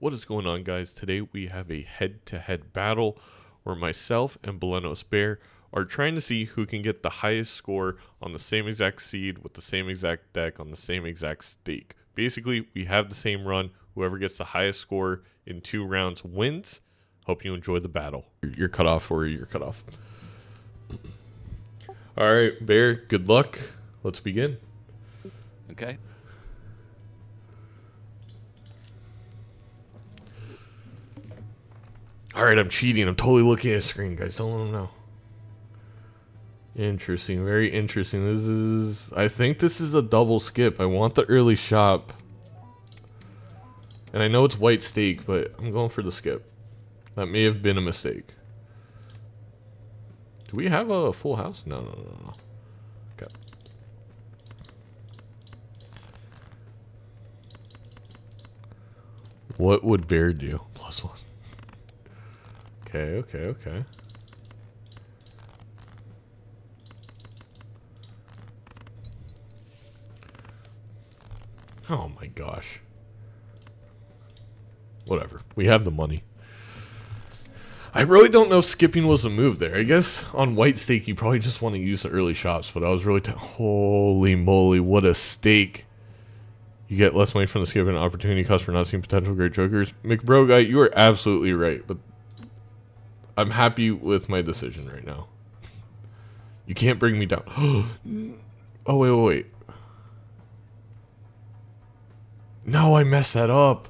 What is going on, guys? Today we have a head to head battle where myself and Belenos Bear are trying to see who can get the highest score on the same exact seed with the same exact deck on the same exact stake. Basically, we have the same run. Whoever gets the highest score in two rounds wins. Hope you enjoy the battle. You're cut off or you're cut off. All right, Bear, good luck. Let's begin. Okay. All right, I'm cheating. I'm totally looking at a screen, guys. Don't let them know. Interesting. Very interesting. This is. I think this is a double skip. I want the early shop. And I know it's white stake, but I'm going for the skip. That may have been a mistake. Do we have a full house? No, no, no, no. Okay. What would bear do? Plus one. Okay, okay, okay. Oh my gosh. Whatever. We have the money. I really don't know if skipping was a move there. I guess on white stake you probably just want to use the early shops, but I was really holy moly, what a stake. You get less money from the skip and opportunity cost for not seeing potential great jokers. McBro guy, you are absolutely right, but I'm happy with my decision right now. You can't bring me down. oh wait, wait, wait. No, I messed that up.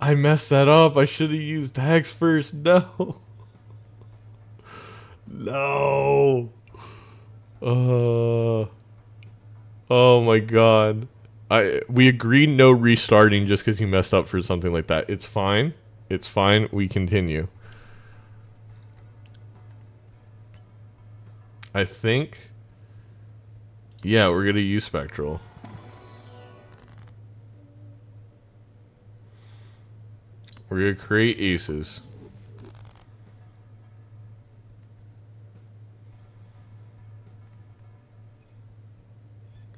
I messed that up. I should have used Hex first. No. No. Uh. Oh my god. I we agreed no restarting just because you messed up for something like that. It's fine. It's fine. We continue. I think. Yeah, we're gonna use Spectral. We're to create aces.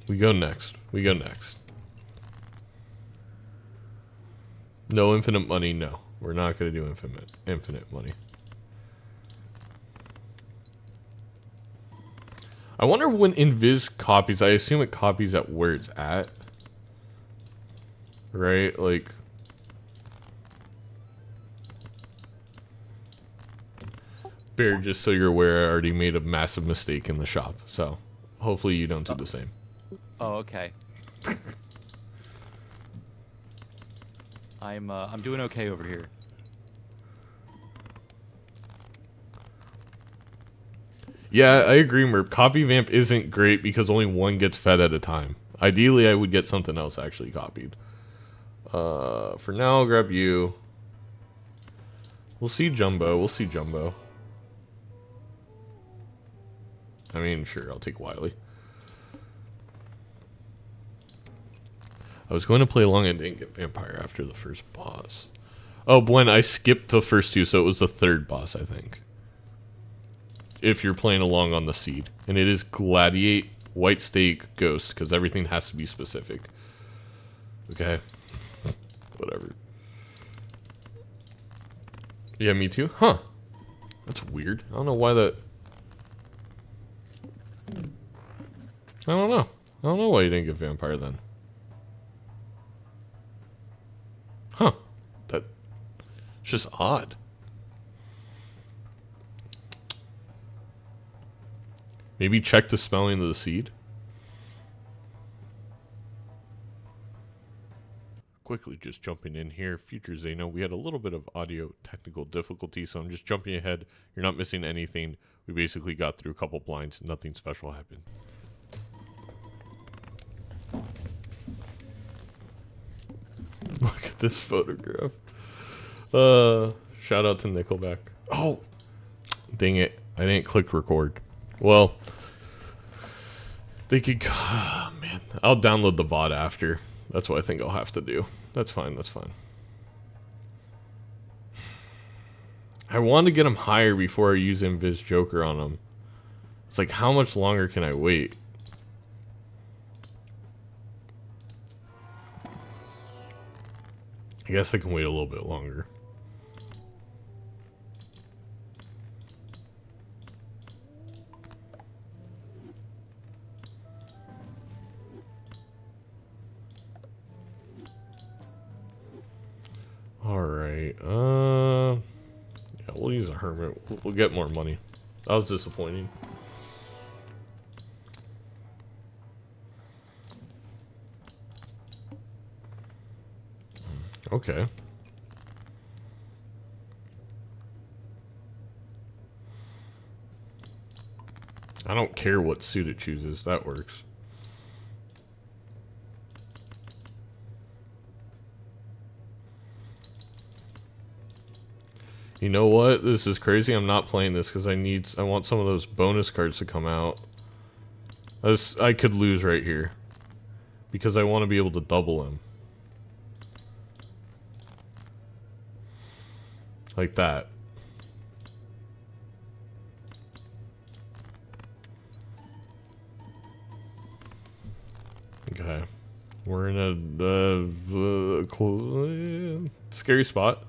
We go next. We go next. No infinite money, no. We're not to do infinite infinite money. I wonder when Invis copies, I assume it copies at where it's at. Right? Like Bear, just so you're aware, I already made a massive mistake in the shop. So hopefully you don't do the same. Oh, okay. I'm uh, I'm doing okay over here. Yeah, I agree, Merp. Copy vamp isn't great because only one gets fed at a time. Ideally, I would get something else actually copied. Uh, for now, I'll grab you. We'll see Jumbo. We'll see Jumbo. I mean, sure, I'll take Wily. I was going to play along and didn't get Vampire after the first boss. Oh, Bwen, I skipped the first two, so it was the third boss, I think. If you're playing along on the seed. And it is Gladiate, White Stake, Ghost, because everything has to be specific. Okay. Whatever. Yeah, me too. Huh. That's weird. I don't know why that... I don't know. I don't know why you didn't get vampire then. Huh. That it's just odd. Maybe check the spelling of the seed. Quickly just jumping in here, Future Zaino, we had a little bit of audio technical difficulty, so I'm just jumping ahead. You're not missing anything. We basically got through a couple blinds. Nothing special happened. Look at this photograph. Uh, shout out to Nickelback. Oh, dang it. I didn't click record. Well, they could, oh, man, I'll download the VOD after. That's what I think I'll have to do. That's fine, that's fine. I want to get him higher before I use Invis Joker on him. It's like, how much longer can I wait? I guess I can wait a little bit longer. Alright, uh... Yeah, we'll use a hermit. We'll- We'll get more money. That was disappointing. Okay. I don't care what suit it chooses. That works. You know what? This is crazy. I'm not playing this because I need. I want some of those bonus cards to come out. This I could lose right here because I want to be able to double him. Like that. Okay. We're in a uh, uh, scary spot.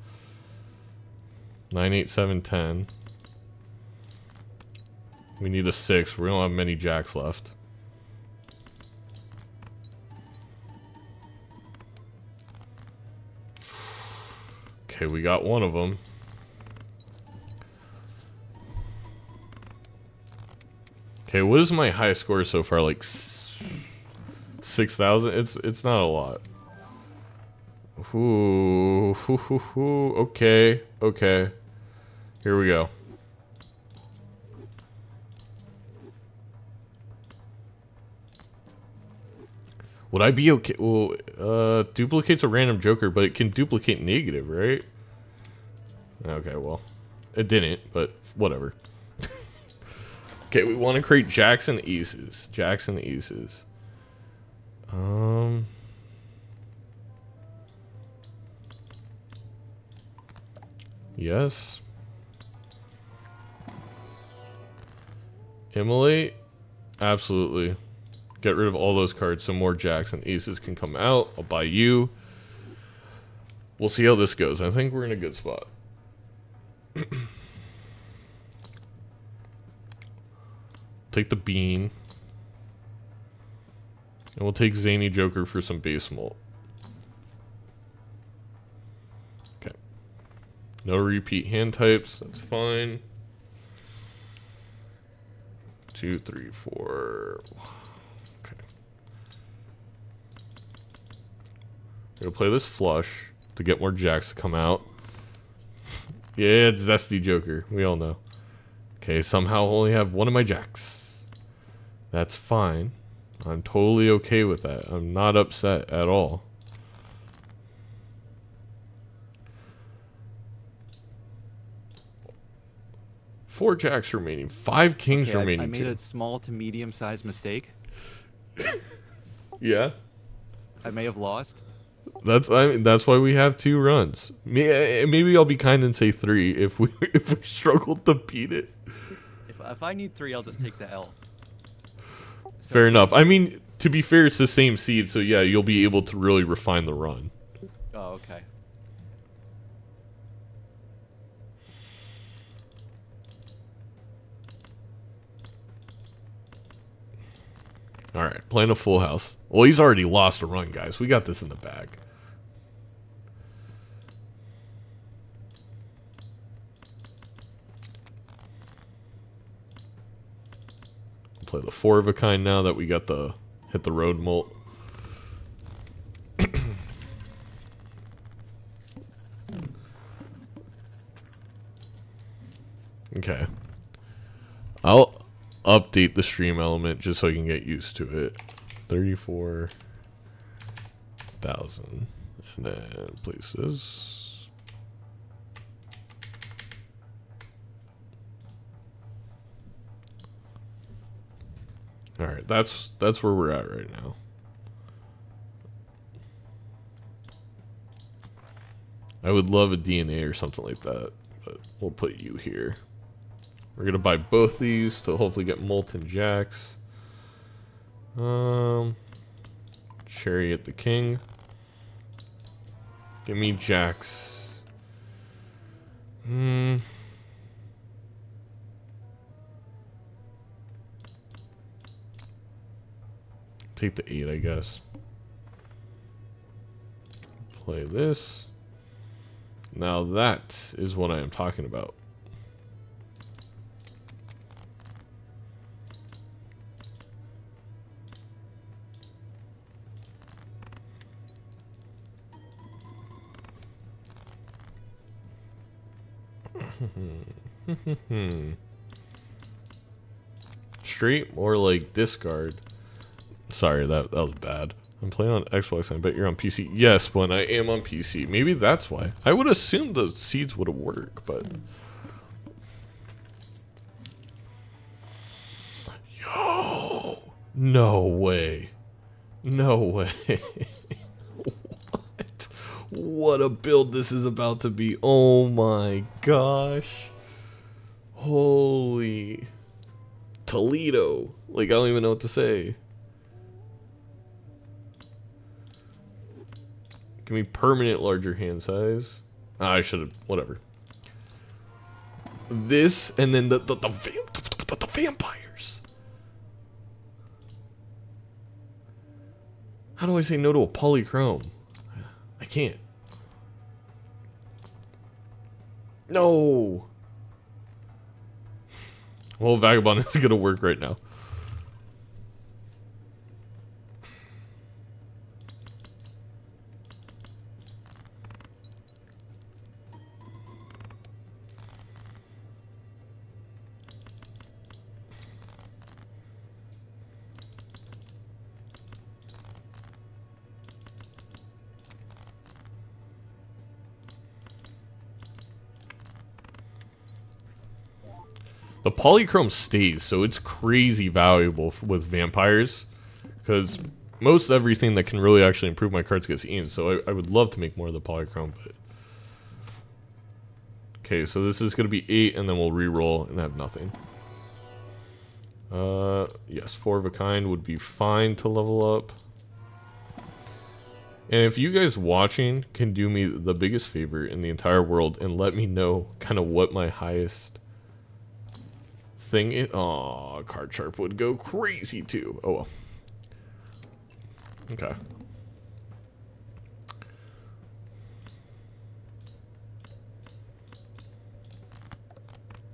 Nine, eight, seven, ten. We need a six. We don't have many jacks left. Okay, we got one of them. Okay, what is my highest score so far? Like six thousand? It's it's not a lot. Ooh, hoo, hoo, hoo. okay, okay. Here we go. Would I be okay? Well, uh, duplicates a random joker, but it can duplicate negative, right? Okay, well, it didn't, but whatever. okay, we want to create jacks and aces. Jacks and aces. Um. Yes. Immolate? Absolutely. Get rid of all those cards so more jacks and aces can come out. I'll buy you. We'll see how this goes. I think we're in a good spot. take the bean. And we'll take Zany Joker for some base mult. Okay. No repeat hand types. That's fine. Two, three, four. Okay. We're gonna play this flush to get more jacks to come out. yeah, it's Zesty Joker. We all know. Okay, somehow only have one of my jacks. That's fine. I'm totally okay with that. I'm not upset at all. Four jacks remaining. Five kings Okay, remaining. I, made too. a small to medium sized mistake. Yeah. I may have lost. That's I mean, that's why we have two runs. Eh, eh, maybe I'll be kind and say three if we if we struggle to beat it. If, if I need three, I'll just take the L. So- Fair enough. I mean, to be fair, it's the same seed, so yeah, you'll be able to really refine the run. Oh, okay. All right, playing a full house. Well, he's already lost a run, guys. We got this in the bag. Play the four of a kind now that we got the hit the road mult. okay. Update the stream element just so I can get used to it. 34,000. And then places. Alright, that's that's where we're at right now. I would love a DNA or something like that, but we'll put you here. We're gonna buy both these to hopefully get molten jacks. Um, chariot the king. Give me Jacks. Hmm. Take the 8, I guess. Play this. Now that is what I am talking about. Straight or like discard. Sorry, that that was bad. I'm playing on Xbox. I bet you're on PC. Yes, but I am on PC. Maybe that's why. I would assume the seeds would have worked, but. Yo! No way. No way. what? A build this is about to be. Oh my gosh. Holy. Toledo. Like, I don't even know what to say. Give me permanent larger hand size. Ah, I should have, whatever. This, and then the, the, the, the, the vampires. How do I say no to a polychrome? I can't. No. Well, Vagabond is going to work right now. The polychrome stays, so it's crazy valuable with vampires. Because most everything that can really actually improve my cards gets in, so I, I would love to make more of the polychrome, but... Okay, so this is going to be 8, and then we'll re-roll and have nothing. Uh, yes, 4 of a kind would be fine to level up. And if you guys watching can do me the biggest favor in the entire world and let me know kind of what my highest thing is. Aw, Card Sharp would go crazy too. Oh well. Okay.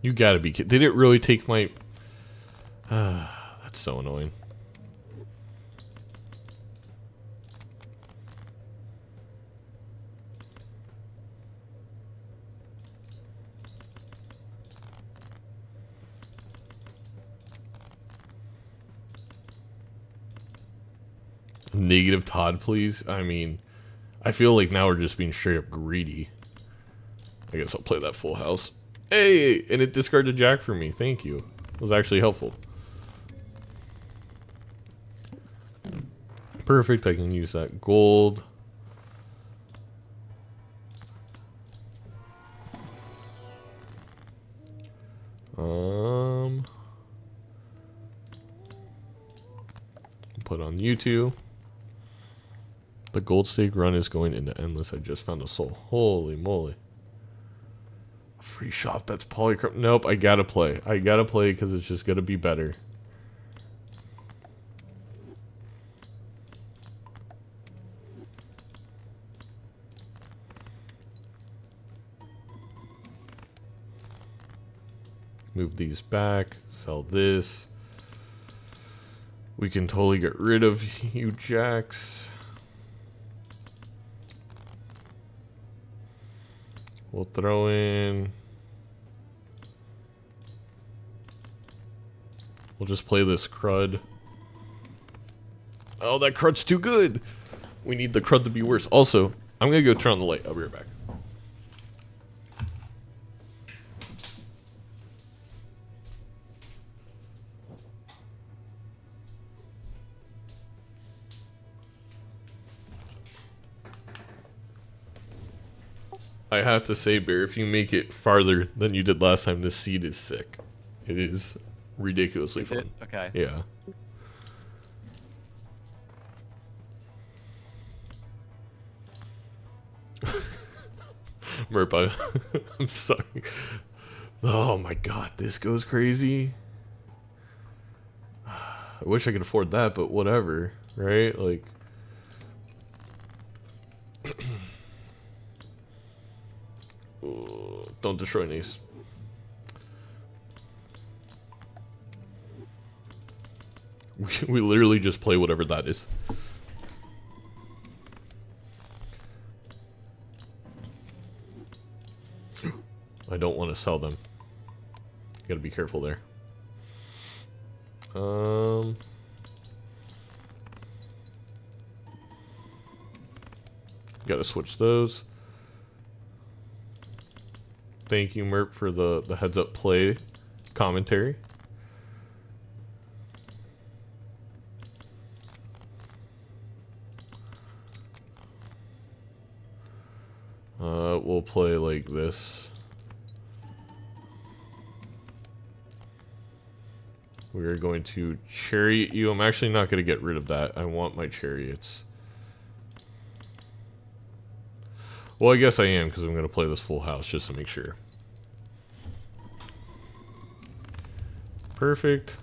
You gotta be kidding. Did it really take my... Ah, that's so annoying. Negative Todd, please. I mean, I feel like now we're just being straight up greedy. I guess I'll play that full house. Hey, and it discarded Jack for me. Thank you. It was actually helpful. Perfect, I can use that gold. Um, put on YouTube. The gold stake run is going into endless. I just found a soul. Holy moly. Free shop, that's polychrome. Nope, I gotta play. I gotta play because it's just gonna be better. Move these back, sell this. We can totally get rid of you jacks. We'll throw in... We'll just play this crud. Oh, that crud's too good! We need the crud to be worse. Also, I'm gonna go turn on the light. I'll be right back. I have to say, Bear, if you make it farther than you did last time, this seed is sick. It is ridiculously Is fun. it? Okay. Yeah. Merp, I, I'm sorry. Oh my god, this goes crazy. I wish I could afford that, but whatever, right? Like. Don't destroy these. We, we literally just play whatever that is. I don't want to sell them. Gotta be careful there. Um... Gotta switch those. Thank you, Merp, for the, the heads up play commentary. Uh, we'll play like this. We are going to chariot you. I'm actually not going to get rid of that. I want my chariots. Well, I guess I am because I'm going to play this full house just to make sure. Perfect.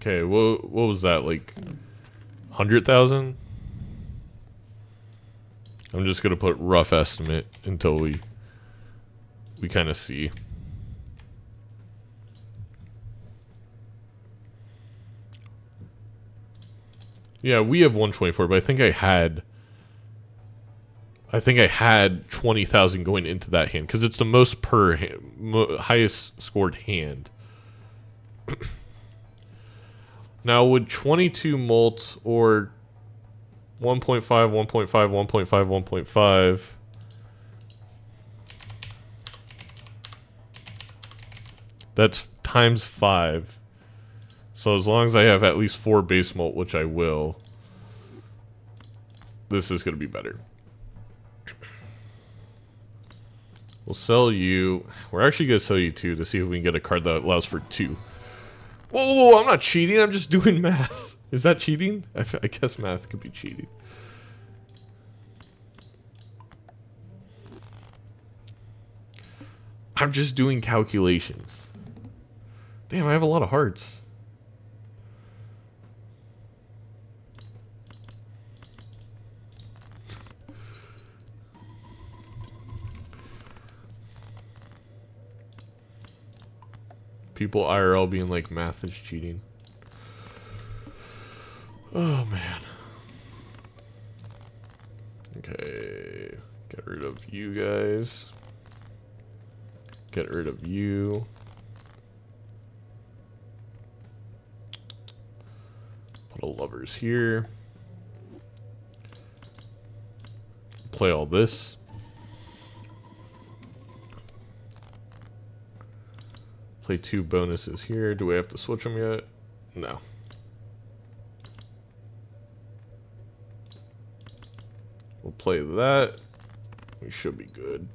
Okay, what, what was that, like 100,000? I'm just going to put rough estimate until we we kind of see. Yeah, we have 124, but I think I had I think I had 20,000 going into that hand because it's the most per hand, highest scored hand. now, would 22 mult or 1.5, 1.5, 1.5, 1.5 that's times 5. So as long as I have at least 4 base mult, which I will, this is going to be better. We'll sell you. We're actually going to sell you two to see if we can get a card that allows for two. Whoa, whoa, whoa I'm not cheating. I'm just doing math. Is that cheating? I, I guess math could be cheating. I'm just doing calculations. Damn, I have a lot of hearts. People IRL being like math is cheating. Oh man. Okay, get rid of you guys. Get rid of you. Put a lovers here. Play all this. Play two bonuses here. Do we have to switch them yet? No. We'll play that. We should be good.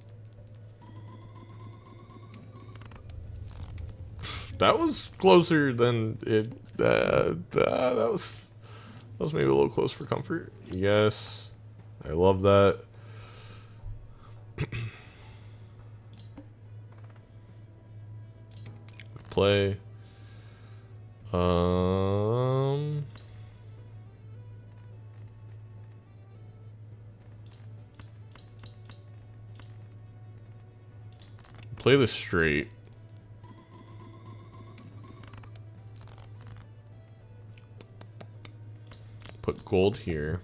That was closer than it. Uh, uh, that was that was maybe a little close for comfort. Yes, I love that. Play. Um... Play this straight. Put gold here.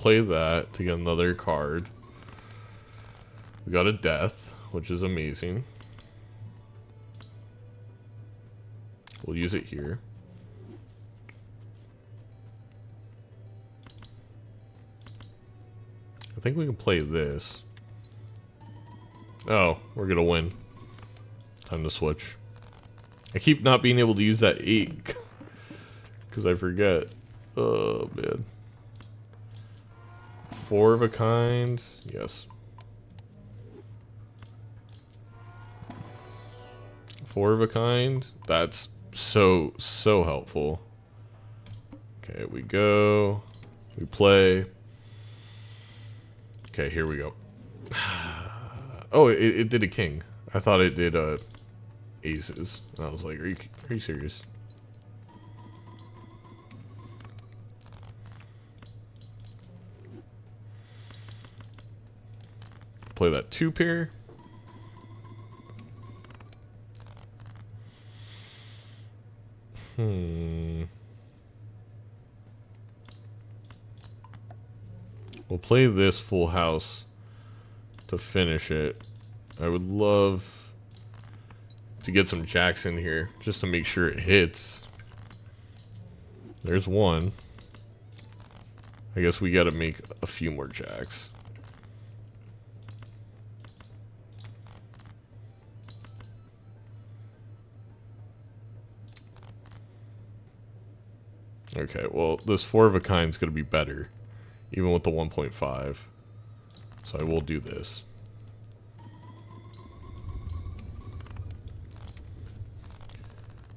Play that to get another card. We got a death, which is amazing. We'll use it here. I think we can play this. Oh, we're gonna win. Time to switch. I keep not being able to use that 8. Because I forget. Oh, man. Four of a kind? Yes. Four of a kind. That's so, so helpful. Okay, we go. We play. Okay, here we go. Oh, it, it did a king. I thought it did uh, aces. And I was like, are you, are you serious? Play that two pair. Hmm. We'll play this full house to finish it. I would love to get some jacks in here just to make sure it hits. There's one. I guess we got to make a few more jacks. Okay, well, this 4 of a kind is going to be better, even with the 1.5. So I will do this.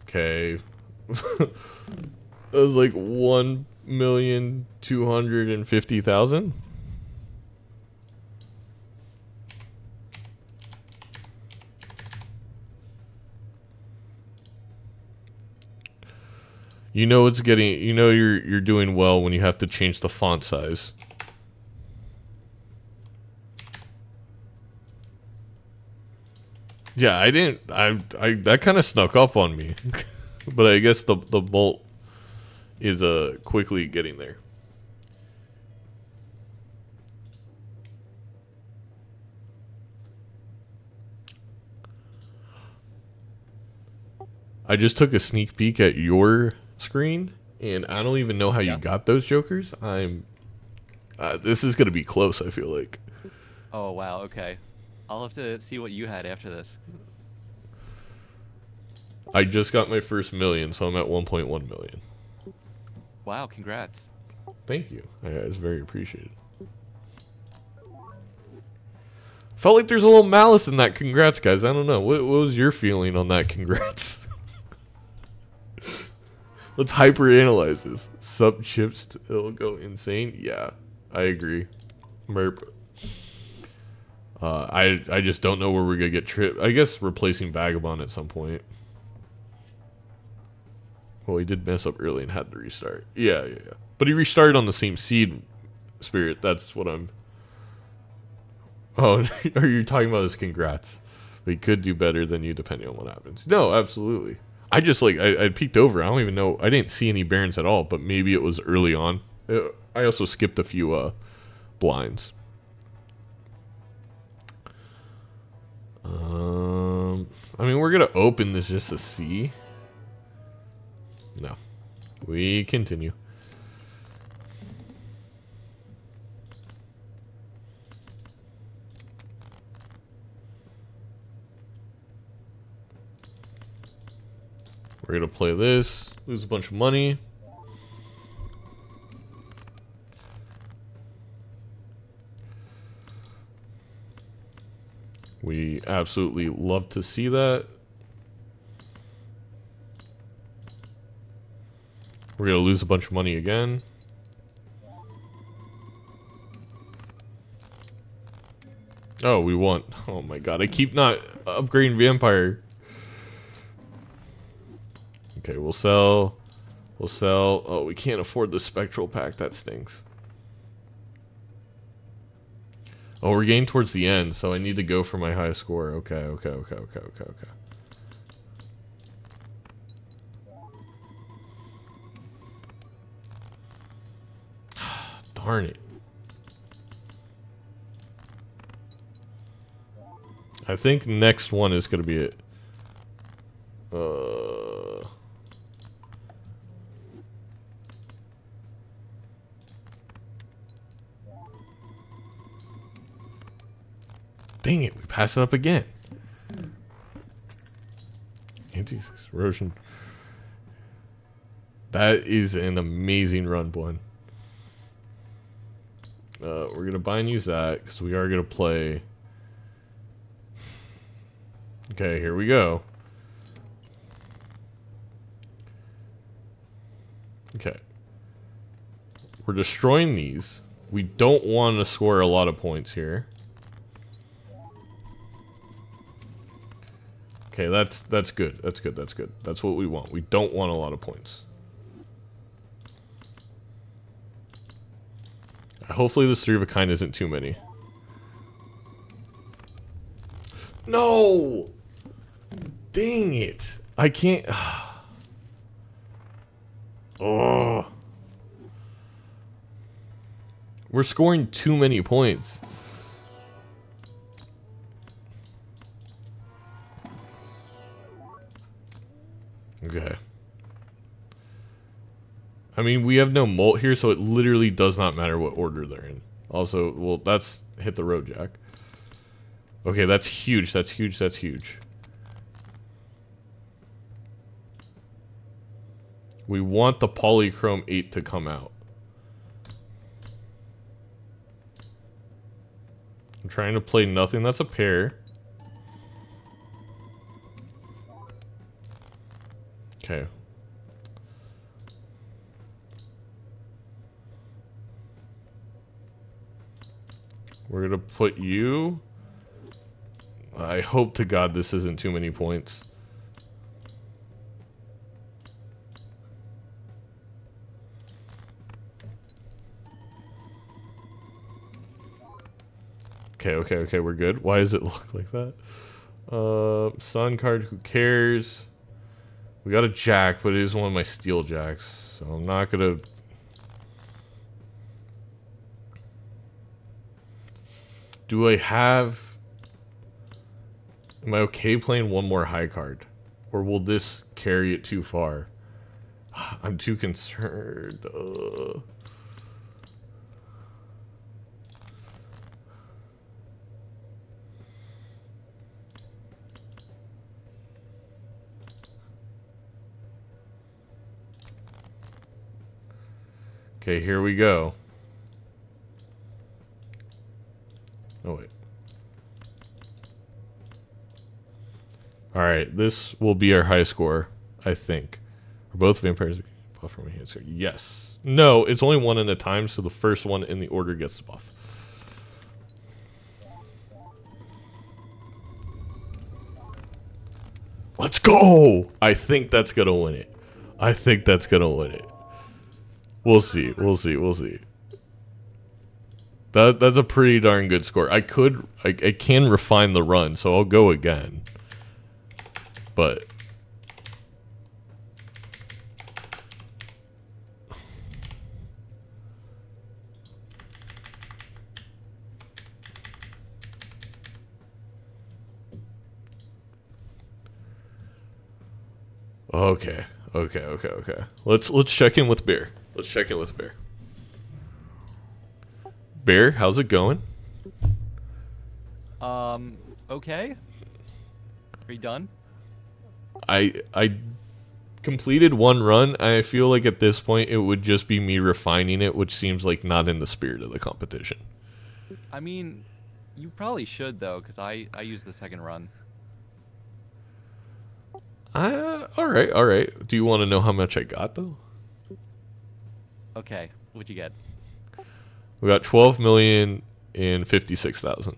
Okay. that was like 1,250,000? You know it's getting you know you're you're doing well when you have to change the font size. Yeah, I didn't I I that kind of snuck up on me. but I guess the the bolt is uh quickly getting there. I just took a sneak peek at your screen, and I don't even know how Yeah. you got those jokers. I'm. Uh, this is gonna be close. I feel like. Oh wow. Okay. I'll have to see what you had after this. I just got my first million, so I'm at 1.1 million. Wow. Congrats. Thank you. I, it's very appreciated. Felt like there's a little malice in that. Congrats, guys. I don't know. What, what was your feeling on that? Congrats. Let's hyper-analyze this. Sub chips, it'll go insane. Yeah, I agree. Merp. Uh, I I just don't know where we're gonna get trip. I guess replacing Vagabond at some point. Well, he did mess up early and had to restart. Yeah, yeah, yeah. But he restarted on the same seed spirit. That's what I'm. Oh, are you talking about his congrats? We could do better than you depending on what happens. No, absolutely. I just like I, I peeked over. I don't even know. I didn't see any barons at all. But maybe it was early on. Uh, I also skipped a few uh, blinds. Um, I mean, we're gonna open this just to see. No, we continue. We're gonna play this, lose a bunch of money. We absolutely love to see that. We're gonna lose a bunch of money again. Oh, we won. Oh my god, I keep not upgrading Vampire. We'll sell. We'll sell. Oh, we can't afford the Spectral Pack. That stinks. Oh, we're getting towards the end, so I need to go for my high score. Okay, okay, okay, okay, okay, okay. Darn it. I think next one is going to be it. Uh... Dang it, we pass it up again. Ante-six erosion. That is an amazing run, boy. Uh, we're going to buy and use that because we are going to play... Okay, here we go. Okay. We're destroying these. We don't want to score a lot of points here. Okay, that's that's good. That's good. That's good. That's what we want. We don't want a lot of points. Hopefully this three of a kind isn't too many. No! Dang it. I can't... oh. We're scoring too many points. Mean, we have no mult here, so it literally does not matter what order they're in. Also, well, that's hit the road, Jack. Okay, that's huge, that's huge, that's huge. We want the polychrome 8 to come out. I'm trying to play nothing that's a pair. Okay. We're gonna put you... I hope to God this isn't too many points. Okay, okay, okay, we're good. Why does it look like that? Uh, sun card, who cares? We got a jack, but it is one of my steel jacks, so I'm not gonna... Do I have... Am I okay playing one more high card? Or will this carry it too far? I'm too concerned. Uh... Okay, here we go. Oh, wait. Alright, this will be our high score, I think. Are both vampires buff from answer? Yes. No, it's only one at a time, so the first one in the order gets the buff. Let's go! I think that's gonna win it. I think that's gonna win it. We'll see. We'll see. We'll see. That that's a pretty darn good score. I could I, I can refine the run, so I'll go again. But Okay. Okay, okay, okay. Let's let's check in with Bear. Let's check in with Bear. Bear, how's it going? Um, okay. Are you done? I I completed one run. I feel like at this point it would just be me refining it, which seems like not in the spirit of the competition. I mean, you probably should though, because I I used the second run. Uh, all right, all right. Do you want to know how much I got though? Okay, what'd you get? We got twelve million and fifty-six thousand.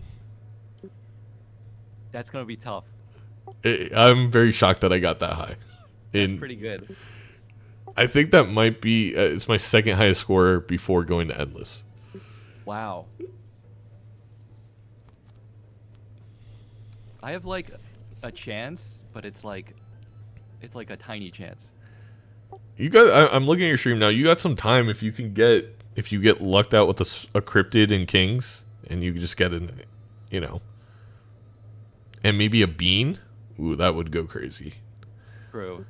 That's gonna be tough. I'm very shocked that I got that high. That's In, pretty good. I think that might be uh, it's my second highest score before going to endless. Wow. I have like a chance, but it's like it's like a tiny chance. You got. I, I'm looking at your stream now. You got some time if you can get if you get lucked out with a cryptid in kings, and you just get an, you know, and maybe a bean. Ooh, that would go crazy. True.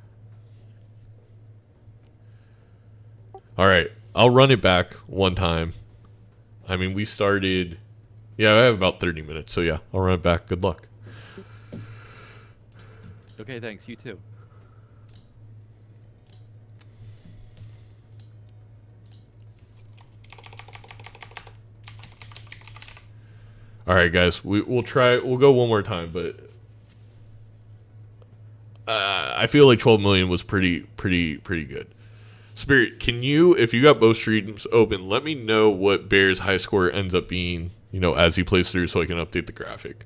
All right, I'll run it back one time. I mean, we started. Yeah, I have about 30 minutes, so yeah, I'll run it back. Good luck. Okay, thanks. You too. All right, guys, we, we'll try. We'll go one more time, but uh, I feel like 12 million was pretty, pretty, pretty good. Spirit, can you, if you got both streams open, let me know what Bear's high score ends up being, you know, as he plays through so I can update the graphic.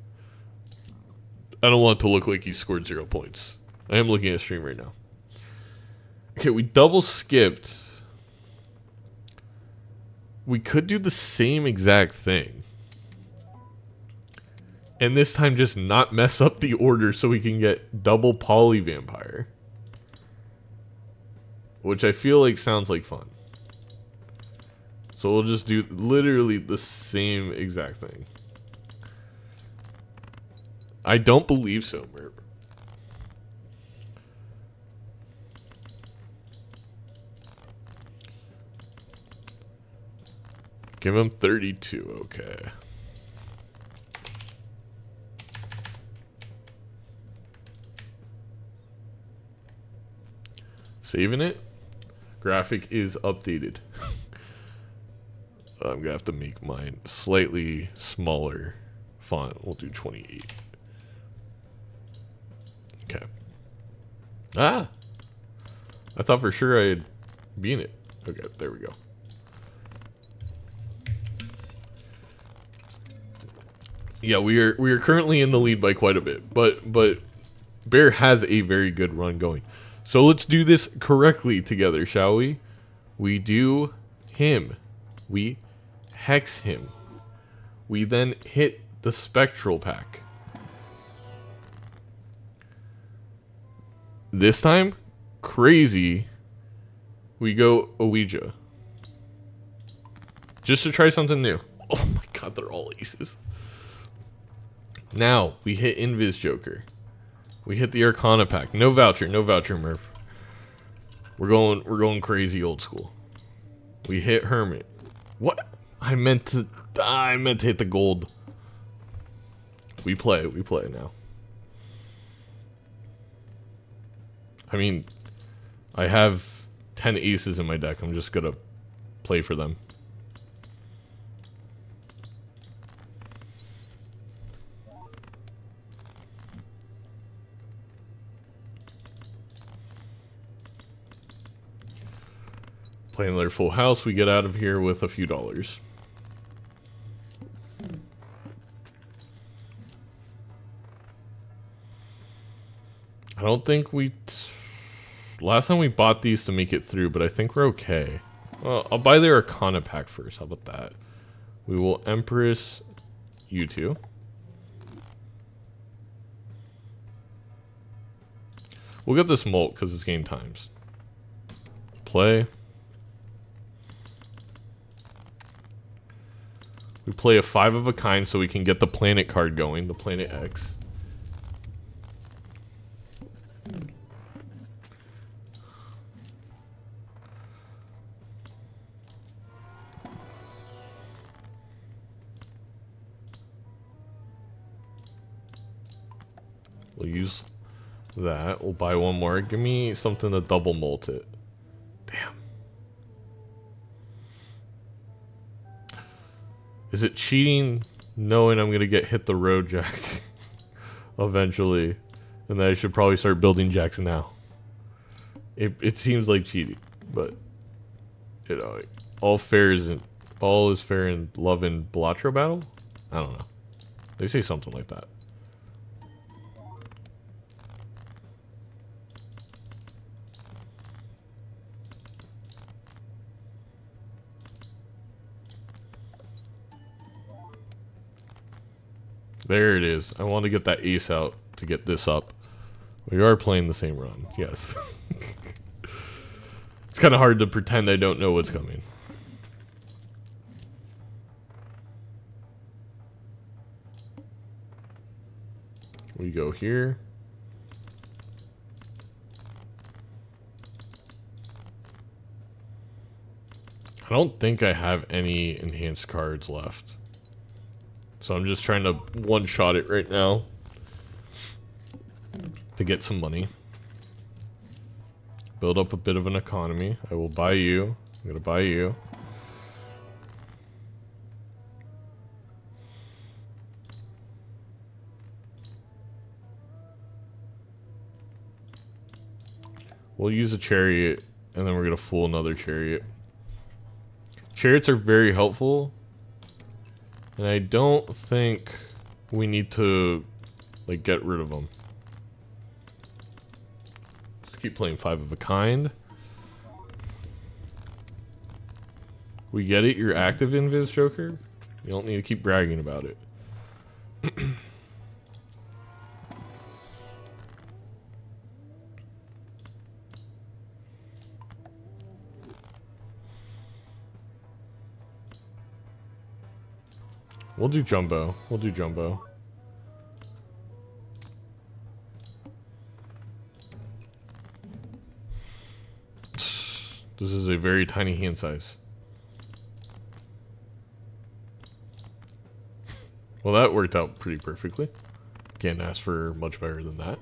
I don't want it to look like he scored zero points. I am looking at stream right now. Okay, we double skipped. We could do the same exact thing. And this time just not mess up the order so we can get double poly vampire. Which I feel like sounds like fun. So we'll just do literally the same exact thing. I don't believe so, Merp. Give him 32, okay. Saving it. Graphic is updated. I'm gonna have to make mine slightly smaller font. We'll do 28. Okay. Ah! I thought for sure I had been it. Okay, there we go. Yeah, we are we are currently in the lead by quite a bit, but but Bear has a very good run going. So let's do this correctly together, shall we? We do him. We hex him. We then hit the spectral pack. This time, crazy, we go Ouija. Just to try something new. Oh my god, they're all aces. Now, we hit Invis Joker. We hit the Arcana pack. No voucher, no voucher, Merp. We're going we're going crazy old school. We hit Hermit. What? I meant to I meant to hit the gold. We play, we play now. I mean, I have 10 aces in my deck. I'm just going to play for them. Play another full house. We get out of here with a few dollars. I don't think we... Last time we bought these to make it through, but I think we're okay. Well, I'll buy the Arcana pack first. How about that? We will Empress you two. We'll get this mult because it's game times. Play. We play a five of a kind so we can get the planet card going, the planet X. We'll use that. We'll buy one more. Give me something to double mult it. Is it cheating knowing I'm going to get hit the road jack eventually? And that I should probably start building jacks now. It, it seems like cheating, but you know, all fair is in, all is fair in love and Balatro battle? I don't know. They say something like that. There it is. I want to get that ace out to get this up. We are playing the same run, yes. it's kind of hard to pretend I don't know what's coming. We go here. I don't think I have any enhanced cards left. So I'm just trying to one-shot it right now. To get some money. Build up a bit of an economy. I will buy you. I'm gonna buy you. We'll use a chariot and then we're gonna fool another chariot. Chariots are very helpful, and I don't think we need to like get rid of them. Let's keep playing five of a kind. We get it, you're active Invis Joker. You don't need to keep bragging about it. Do jumbo. We'll do jumbo. This is a very tiny hand size. Well, that worked out pretty perfectly. Can't ask for much better than that.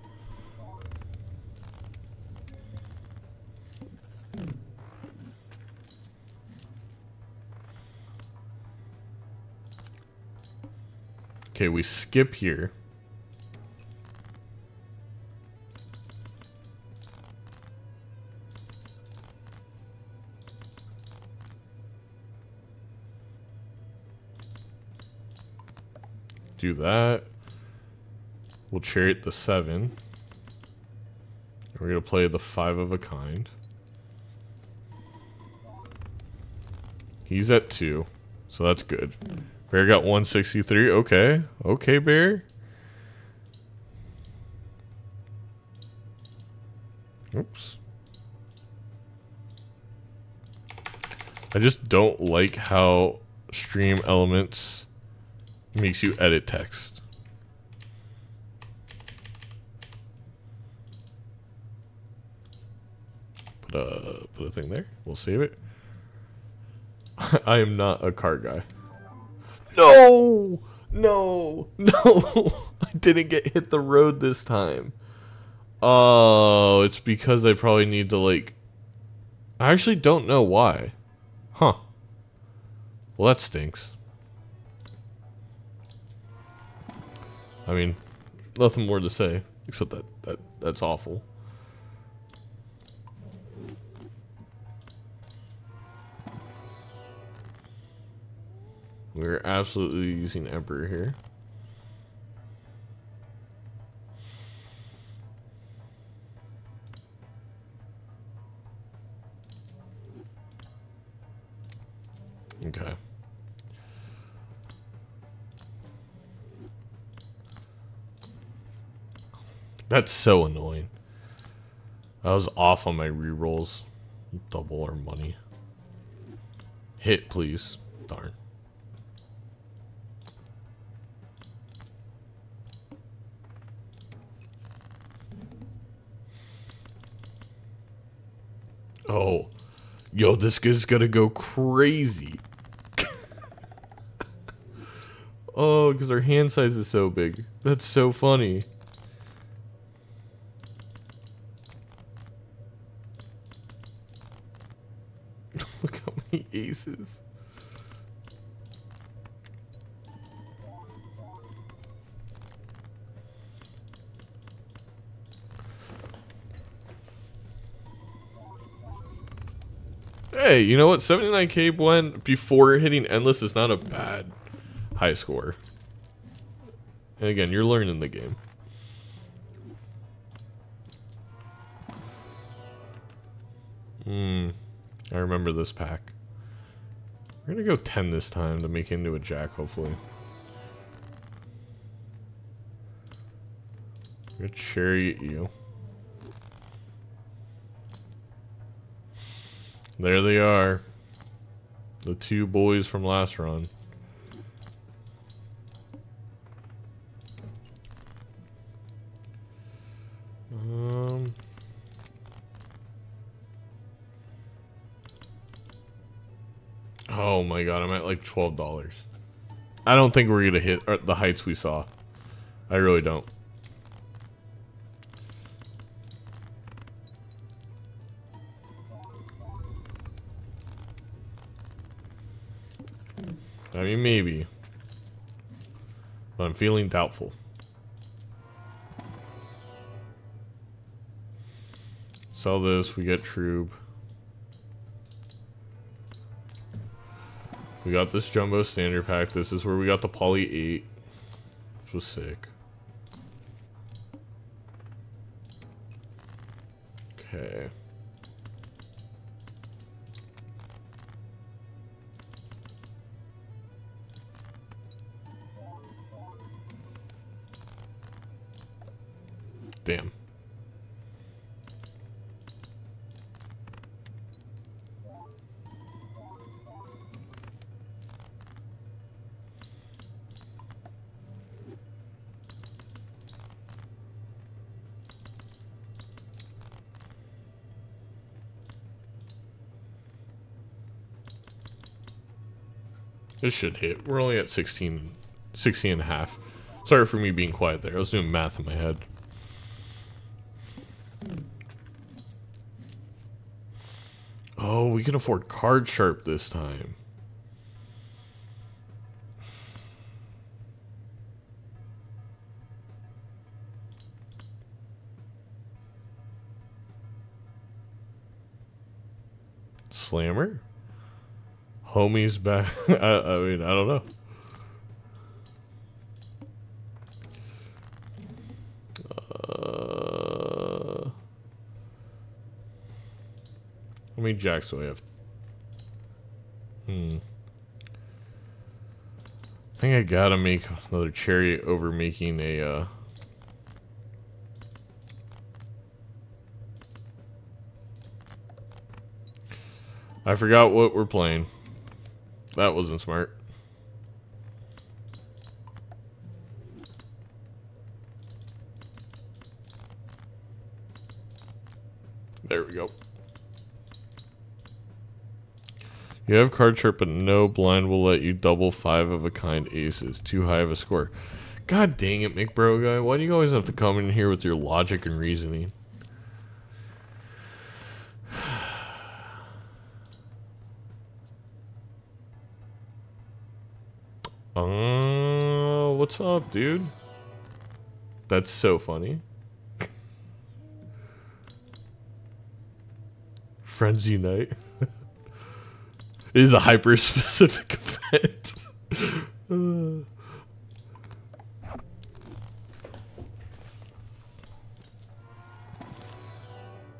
Okay, we skip here. Do that. We'll chariot the seven. We're gonna play the five of a kind. He's at two, so that's good. Bear got 163. Okay. Okay, Bear. Oops. I just don't like how StreamElements makes you edit text. Put a, put a thing there. We'll save it. I am not a car guy. No! No! No! I didn't get hit the road this time. Oh, it's because I probably need to, like... I actually don't know why. Huh. Well, that stinks. I mean, nothing more to say, except that, that that's awful. We're absolutely using Emperor here. Okay. That's so annoying. I was off on my rerolls. Double our money. Hit, please. Darn. Oh. Yo, this is gonna go crazy. oh, because our hand size is so big. That's so funny. Look how many aces. Hey, you know what? 79k blend before hitting endless is not a bad high score. And again, you're learning the game. Hmm. I remember this pack. We're gonna go 10 this time to make into a jack, hopefully. I'm gonna chariot you. There they are. The two boys from last run. Um... Oh my god, I'm at like $12. I don't think we're gonna hit uh, the heights we saw. I really don't. mean, maybe. But I'm feeling doubtful. Sell this, we get Troop. We got this Jumbo Standard Pack. This is where we got the Poly 8, which was sick. Okay. Damn. This should hit. We're only at 16, 16 and a half. Sorry for me being quiet there. I was doing math in my head. Oh, we can afford card sharp this time. Slammer? Homie's back. I, I mean, I don't know. Many jacks do I have? Hmm. I think I gotta make another cherry over making a, uh... I forgot what we're playing. That wasn't smart. There we go. You have card sharp, but no blind will let you double five of a kind aces. Too high of a score. God dang it, McBro guy. Why do you always have to come in here with your logic and reasoning? Uh, what's up, dude? That's so funny. Friends unite. it is a hyper specific event. Uh.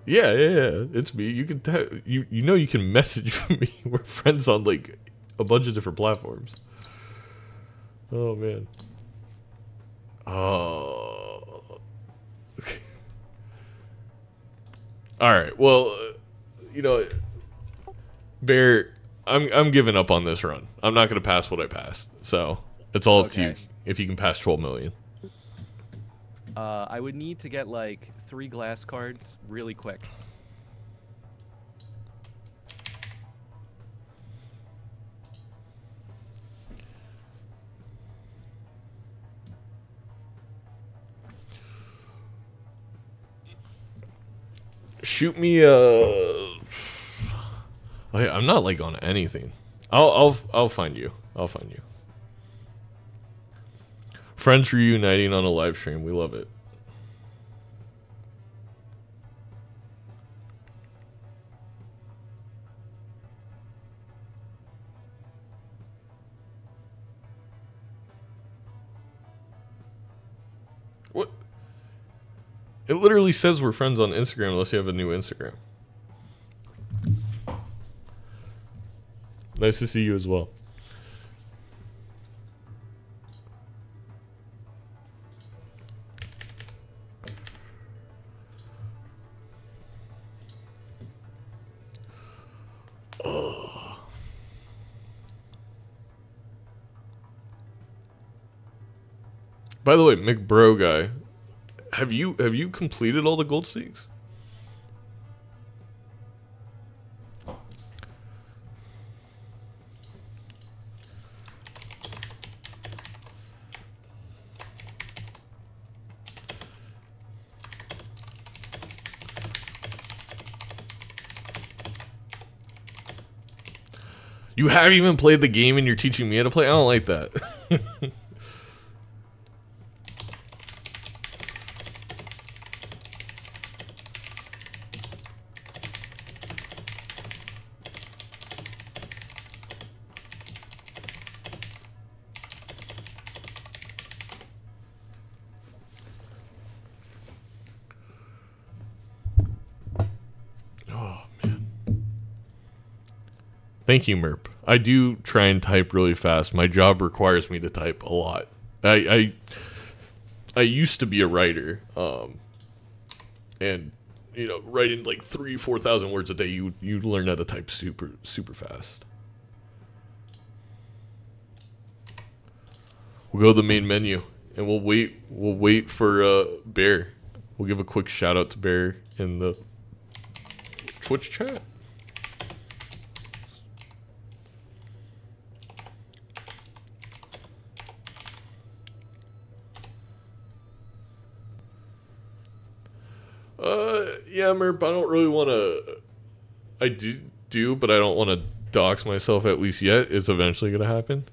Yeah, yeah, yeah. It's me. You can t- you you know you can message me. We're friends on like a bunch of different platforms. Oh man. Oh. All right. Well, uh, you know, Bear, I'm I'm giving up on this run. I'm not going to pass what I passed. So it's all up to you if you can pass 12 million. Uh, I would need to get like three glass cards really quick. Shoot me a. I, I'm not like on anything. I'll I'll I'll find you. I'll find you. Friends reuniting on a live stream. We love it. What? It literally says we're friends on Instagram unless you have a new Instagram. Nice to see you as well. By the way, McBro guy, have you have you completed all the gold stakes? You haven't even played the game and you're teaching me how to play? I don't like that. Oh, Thank you, Merp. I do try and type really fast. My job requires me to type a lot. I I, I used to be a writer, um, and you know, writing like three, four thousand words a day, you you learn how to type super super fast. We'll go to the main menu, and we'll wait. We'll wait for uh, Bear. We'll give a quick shout out to Bear in the Twitch chat. Uh, yeah, Merp, I don't really want to. I do, do, but I don't want to dox myself at least yet. It's eventually going to happen.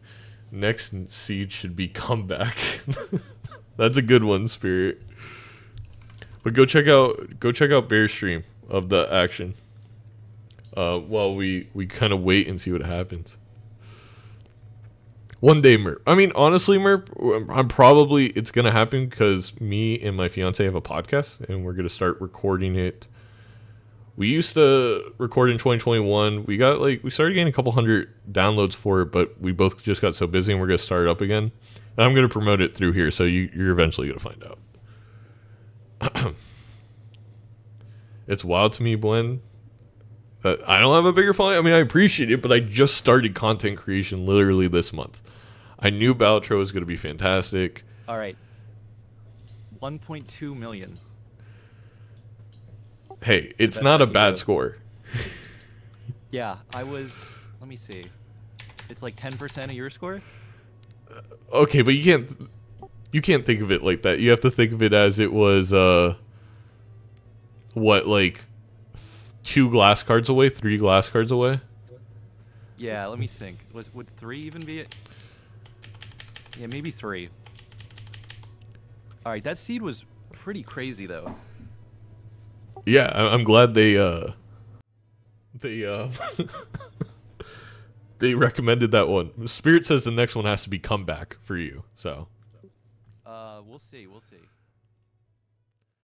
Next seed should be comeback. That's a good one, Spirit. But go check out go check out Bear's stream of the action. Uh, while we we kind of wait and see what happens. One day, Merp. I mean, honestly, Merp, um, I'm probably it's gonna happen because me and my fiance have a podcast, and we're gonna start recording it. We used to record in 2021. We got like we started getting a couple hundred downloads for it, but we both just got so busy, and we're gonna start it up again. And I'm gonna promote it through here, so you, you're eventually gonna find out. it's wild to me, that I don't have a bigger following. I mean, I appreciate it, but I just started content creation literally this month. I knew Balatro was going to be fantastic. All right. 1.2 million. Hey, it's not a bad score. Yeah, I was. Let me see. It's like 10% of your score. Okay, but you can't you can't think of it like that. You have to think of it as it was uh what like two glass cards away, three glass cards away. Yeah, let me think. Was would three even be it? Yeah, maybe three. All right, that seed was pretty crazy though. Yeah, I'm glad they uh they uh they recommended that one. Spirit says the next one has to be comeback for you. So Uh, we'll see. We'll see.